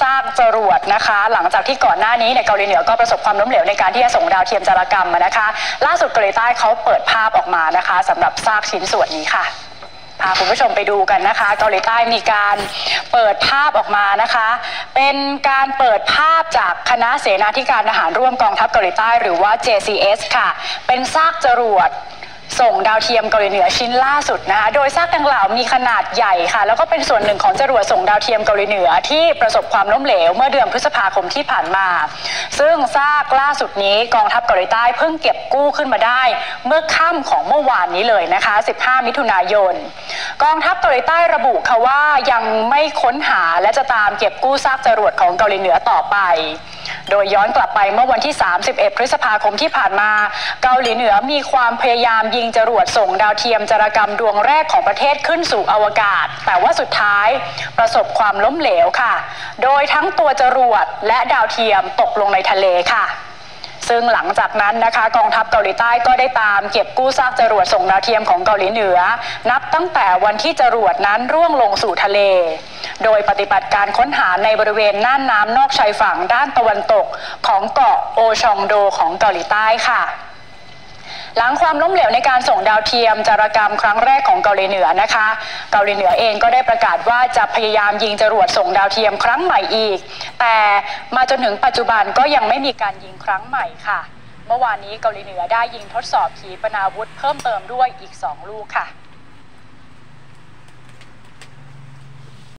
ซากจรวดนะคะ หลังจากที่ก่อนหน้านี้เนี่ยเกาหลีเหนือก็ประสบความล้มเหลวในการที่จะส่งดาวเทียมจารกรรมนะคะ ล่าสุดเกาหลีใต้เขาเปิดภาพออกมานะคะสำหรับซากชิ้นส่วนนี้ค่ะพาคุณผู้ชมไปดูกันนะคะ เกาหลีใต้มีการเปิดภาพออกมานะคะ เป็นการเปิดภาพจากคณะเสนาธิการทหารร่วมกองทัพเกาหลีใต้หรือว่า JCS ค่ะ เป็นซากจรวด ส่งดาวเทียมเกาหลีเหนือชิ้นล่าสุดนะคะโดยซากดังกล่าวมีขนาดใหญ่ค่ะ แล้วก็เป็นส่วนหนึ่งของจรวดส่งดาวเทียมเกาหลีเหนือที่ประสบความล้มเหลวเมื่อเดือนพฤษภาคมที่ผ่านมา ซึ่งซากล่าสุดนี้กองทัพเกาหลีใต้เพิ่งเก็บกู้ขึ้นมาได้ เมื่อค่ำของเมื่อวานนี้เลยนะคะ 15 มิถุนายน กองทัพเกาหลีใต้ระบุค่ะว่ายังไม่ค้นหาและจะตามเก็บกู้ซากจรวดของเกาหลีเหนือต่อไป โดยย้อนกลับไปเมื่อวันที่ 31 พฤษภาคมที่ผ่านมา เกาหลีเหนือมีความพยายามยิงจรวดส่งดาวเทียมจารกรรมดวงแรกของประเทศขึ้นสู่อวกาศ แต่ว่าสุดท้ายประสบความล้มเหลวค่ะ โดยทั้งตัวจรวดและดาวเทียมตกลงในทะเลค่ะ ซึ่งหลังจากนั้นนะคะกองทัพเกาหลีใต้ก็ได้ตามเก็บกู้ซากจรวดส่งดาวเทียมของเกาหลีเหนือ นับตั้งแต่วันที่จรวดนั้นร่วงลงสู่ทะเล โดยปฏิบัติการค้นหาในบริเวณน่านน้ำนอกชายฝั่งด้านตะวันตกของเกาะโอชองโดของเกาหลีใต้ค่ะ หลังความล้มเหลวในการส่งดาวเทียมจารกรรมครั้งแรกของเกาหลีเหนือนะคะ เกาหลีเหนือเองก็ได้ประกาศว่าจะพยายามยิงจรวดส่งดาวเทียมครั้งใหม่อีก แต่มาจนถึงปัจจุบันก็ยังไม่มีการยิงครั้งใหม่ค่ะ เมื่อวานนี้เกาหลีเหนือได้ยิงทดสอบขีปนาวุธเพิ่มเติมด้วยอีก 2 ลูกค่ะ